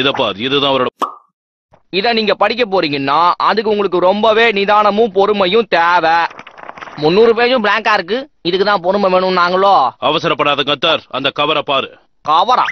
இத பார் இதுதான் அவரோட இத நீங்க படிக்க போறீங்கன்னா அதுக்கு உங்களுக்கு ரொம்பவே நிதானமும் பொறுமையும் தேவை. முந்நூறு பேஜும் பிளாங்கா இருக்கு. இதுக்கு தான் பொறுமை வேணும் நாங்களோ அவசரப்படாத கத்தார் அந்த கவரை பாரு. கவரா